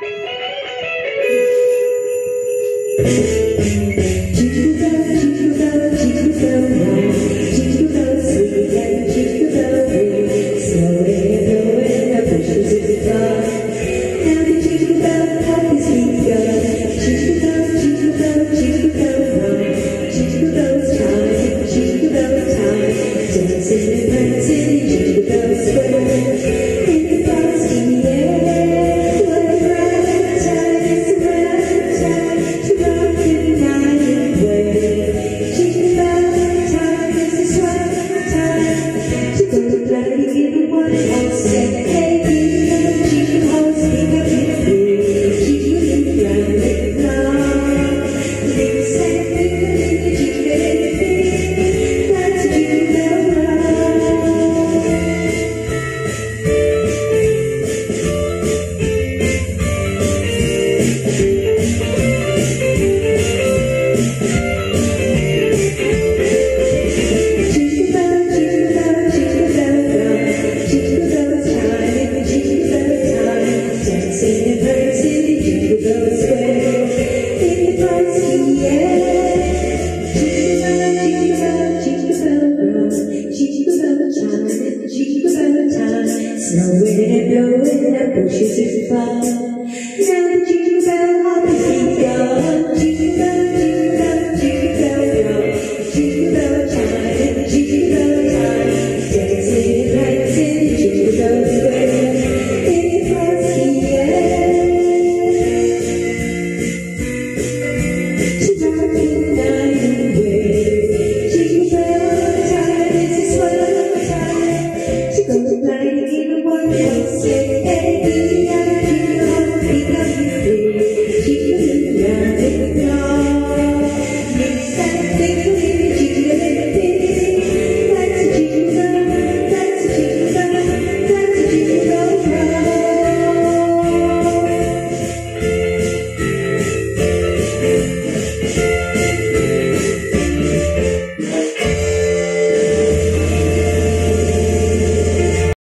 Thank you. Snowing and blowing, the bushes is far.